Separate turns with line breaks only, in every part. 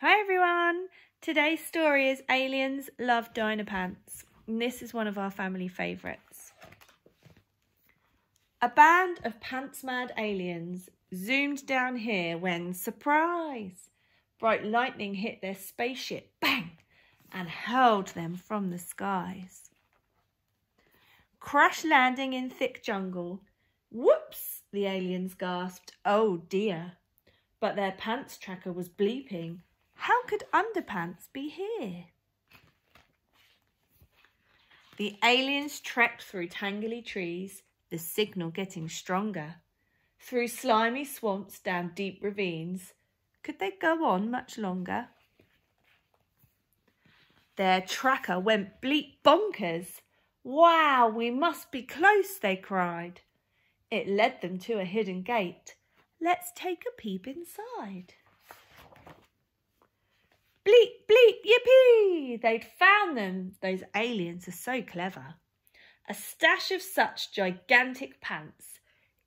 Hi everyone! Today's story is Aliens Love Dinopants. And this is one of our family favourites. A band of pants-mad aliens zoomed down here when, surprise, bright lightning hit their spaceship, bang, and hurled them from the skies. Crash landing in thick jungle. Whoops, the aliens gasped. Oh dear. But their pants tracker was bleeping how could underpants be here? The aliens trekked through tangly trees, the signal getting stronger. Through slimy swamps down deep ravines. Could they go on much longer? Their tracker went bleep bonkers. Wow, we must be close, they cried. It led them to a hidden gate. Let's take a peep inside. Bleep, bleep, yippee! They'd found them. Those aliens are so clever. A stash of such gigantic pants.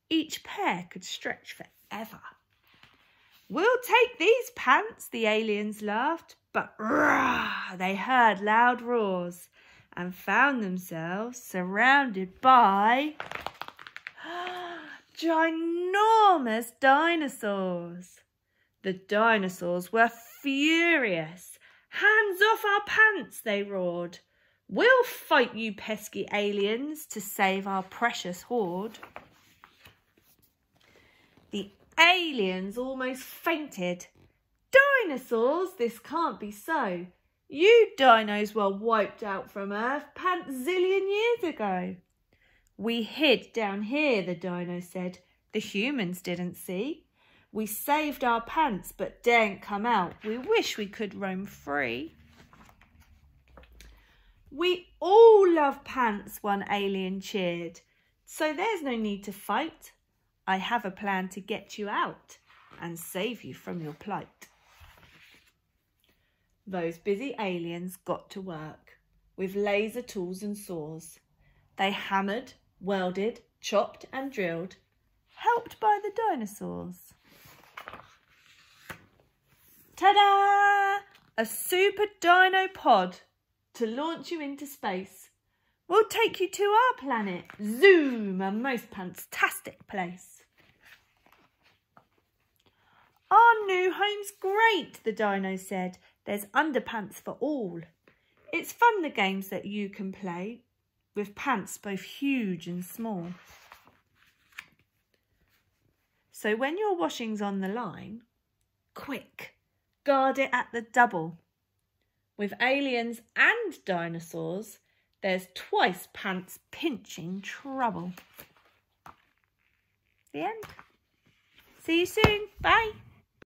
Each pair could stretch forever. We'll take these pants, the aliens laughed, but rah, they heard loud roars and found themselves surrounded by ginormous dinosaurs. The dinosaurs were furious. Hands off our pants, they roared. We'll fight you pesky aliens to save our precious hoard. The aliens almost fainted. Dinosaurs, this can't be so. You dinos were wiped out from Earth pantzillion years ago. We hid down here, the dino said. The humans didn't see. We saved our pants but daren't come out. We wish we could roam free. We all love pants, one alien cheered. So there's no need to fight. I have a plan to get you out and save you from your plight. Those busy aliens got to work with laser tools and saws. They hammered, welded, chopped and drilled, helped by the dinosaurs. Ta-da! A super dino pod to launch you into space. We'll take you to our planet, Zoom, a most fantastic place. Our new home's great, the dino said. There's underpants for all. It's fun, the games that you can play, with pants both huge and small. So when your washing's on the line, quick, guard it at the double. With aliens and dinosaurs, there's twice pants pinching trouble. The end. See you soon. Bye.